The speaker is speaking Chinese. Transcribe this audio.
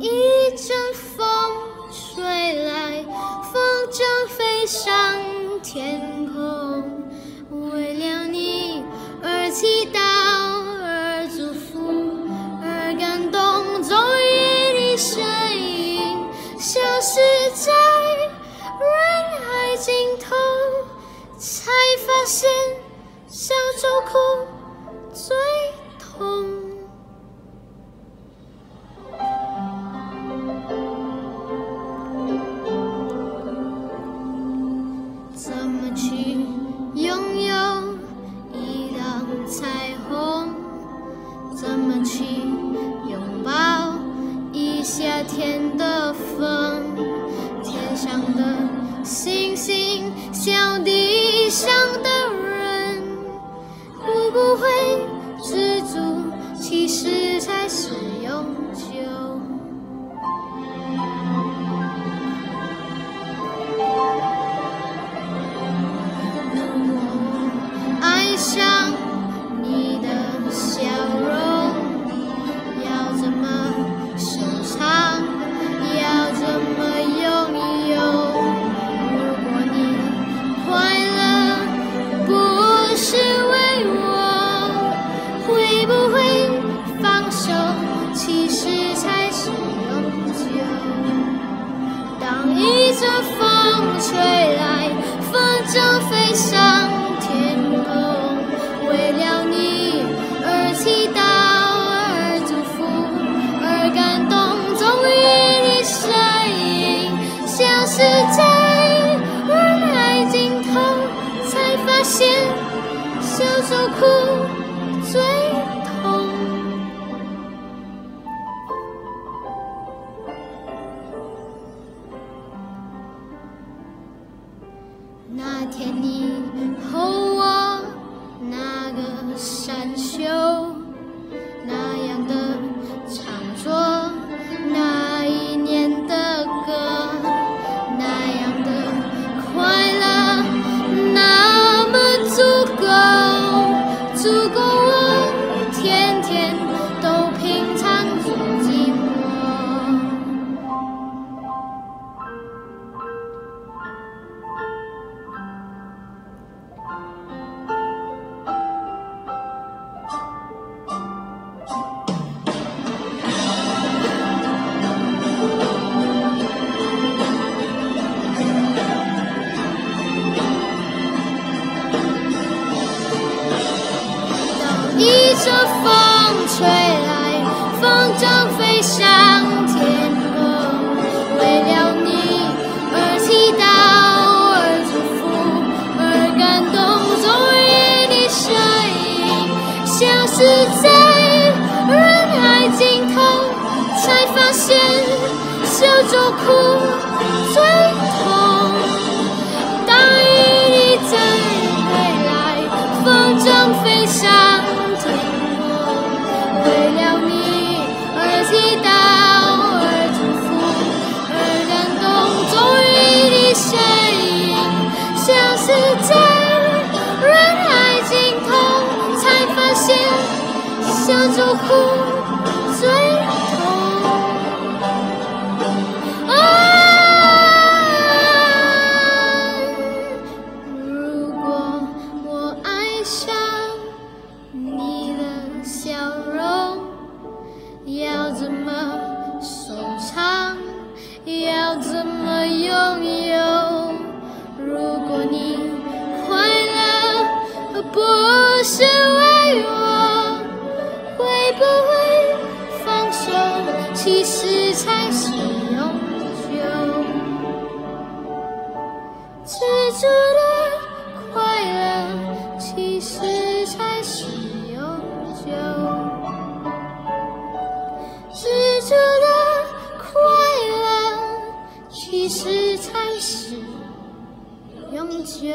一阵风吹来，风筝飞上天空，为了你而祈祷，而祝福，而感动。终于，你身影消失在人海尽头，才发现夏天的风？天上的星星，小地上的人，会不会知足，其实才是永久？如风吹来，风筝飞上天空，为了你而祈祷，而祝福，而感动。终于，你身影消失在人海尽头，才发现小丑哭甜蜜当一阵风吹来，风筝飞上天空，为了你而祈祷，而祝福，而感动。终于，你身影消失在人海尽头，才发现小丑哭最哭最痛哦如果我爱上你的笑容要怎么收藏要怎么拥有？如果你快乐不是为我其实才是永久。知足的快乐，其实才是永久。知足的快乐，其实才是永久。